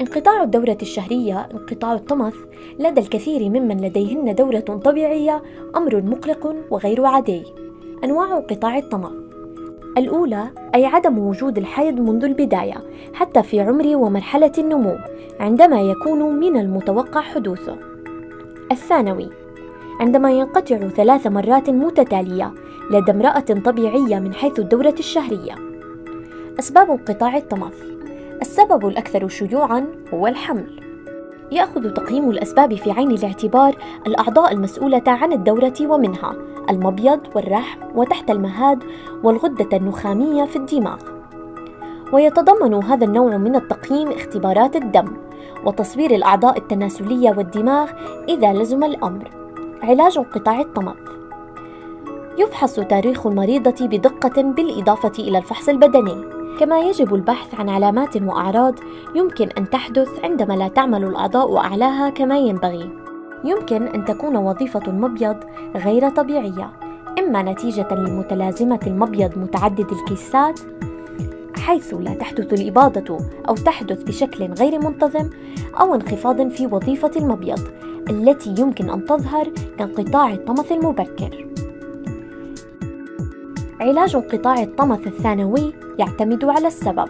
انقطاع الدورة الشهرية انقطاع الطمث لدى الكثير ممن لديهن دورة طبيعية أمر مقلق وغير عادي. أنواع انقطاع الطمث الأولى أي عدم وجود الحيض منذ البداية حتى في عمر ومرحلة النمو عندما يكون من المتوقع حدوثه. الثانوي. عندما ينقطع ثلاث مرات متتالية لدى امرأة طبيعية من حيث الدورة الشهرية. أسباب انقطاع الطمث السبب الأكثر شيوعًا هو الحمل. يأخذ تقييم الأسباب في عين الاعتبار الأعضاء المسؤولة عن الدورة ومنها المبيض والرحم وتحت المهاد والغدة النخامية في الدماغ. ويتضمن هذا النوع من التقييم اختبارات الدم وتصوير الأعضاء التناسلية والدماغ إذا لزم الأمر. علاج انقطاع الطمث يفحص تاريخ المريضة بدقة بالإضافة إلى الفحص البدني كما يجب البحث عن علامات وأعراض يمكن أن تحدث عندما لا تعمل الأعضاء أعلاها كما ينبغي يمكن أن تكون وظيفة المبيض غير طبيعية إما نتيجة لمتلازمة المبيض متعدد الكيسات حيث لا تحدث الإباضة أو تحدث بشكل غير منتظم أو انخفاض في وظيفة المبيض التي يمكن أن تظهر كانقطاع الطمث المبكر. علاج انقطاع الطمث الثانوي يعتمد على السبب.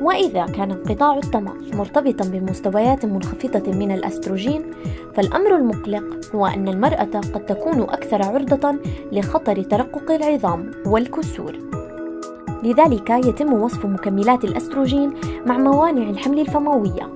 وإذا كان انقطاع الطمث مرتبطا بمستويات منخفضة من الأستروجين فالأمر المقلق هو أن المرأة قد تكون أكثر عرضة لخطر ترقق العظام والكسور. لذلك يتم وصف مكملات الأستروجين مع موانع الحمل الفموية.